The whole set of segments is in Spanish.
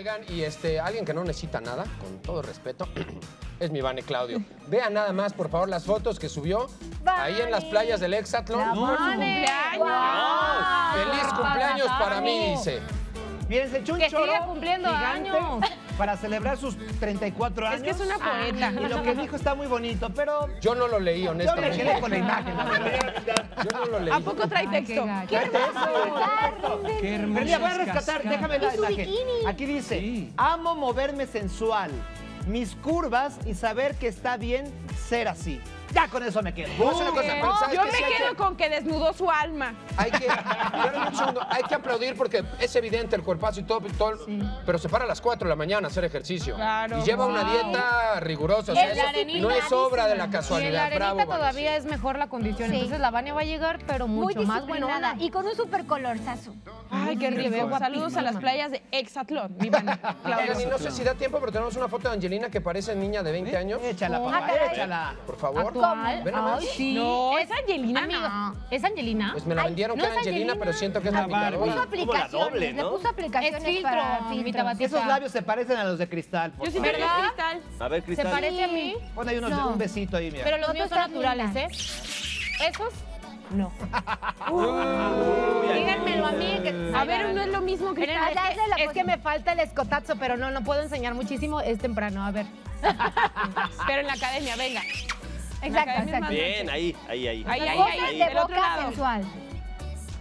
Oigan, y este, alguien que no necesita nada, con todo respeto, es mi Vane Claudio. Vean nada más, por favor, las fotos que subió ahí en las playas del Exatlón. La Vane. cumpleaños. Feliz cumpleaños para mí, dice. Miren, se echó un Que choro siga cumpliendo gigante años. Para celebrar sus 34 años. Es que es una poeta. Y lo que dijo está muy bonito, pero Yo no lo leí, yo me honestamente. quedé con la imagen. la verdad. Yo no lo leí. ¿A poco trae texto? Qué Qué Pero mira, voy a rescatar, déjame la imagen. bikini. Aquí dice, Sí. amo moverme sensual, mis curvas y saber que está bien ser así. Ya con eso me quedo. Una cosa, pero ¿sabes Yo qué? me Sí hay quedo que- con que desnudó su alma. Hay que, espérame un segundo, hay que aplaudir porque es evidente el cuerpazo y todo, y todo, pero se para a las 4 de la mañana a hacer ejercicio. Claro. Y lleva una Wow. dieta rigurosa. o la arenita no es obra de la Y en la casualidad. arenita Bravo, todavía es mejor la condición. Sí. Entonces la Vania va a llegar, pero Muy mucho más disciplinada buena. y con un super colorzazo. Ay, qué se rico. Saludos a las playas de Exatlón. Mi Claudia. Y no sé si da tiempo, pero tenemos una foto de Angelina que parece niña de 20 años. Échala, Ah, papá, échala. Por favor. Ven nomás. Ay, sí. No, es Angelina. Amigo. ¿es Angelina? Pues me la Ay, vendieron ¿no que era Angelina, Angelina? pero siento que es la mitad. Barbie. Aplicaciones, le puso aplicaciones Es filtro. Esos labios se parecen a los de cristal. Yo sí tengo ¿Verdad? cristal. A ver, Se Cristal. parece a mí. Pon ahí unos, No. un besito ahí, mira. Pero los míos son naturales. ¿eh? ¿Esos? No. Díganmelo a mí. Que, A ver, no es lo mismo es, que, es que me falta el escotazo, pero no, no puedo enseñar muchísimo. Es temprano, a ver. Pero en la academia, venga. Exacto, exacto. Bien, ahí, ahí, ahí. Ahí, ahí, de otro boca lado. sensual.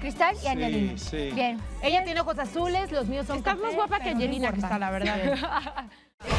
Cristal y Angelina. sí. Bien. Ella tiene ojos azules, los míos son Estás más guapa que no Angelina. Cristal, la verdad.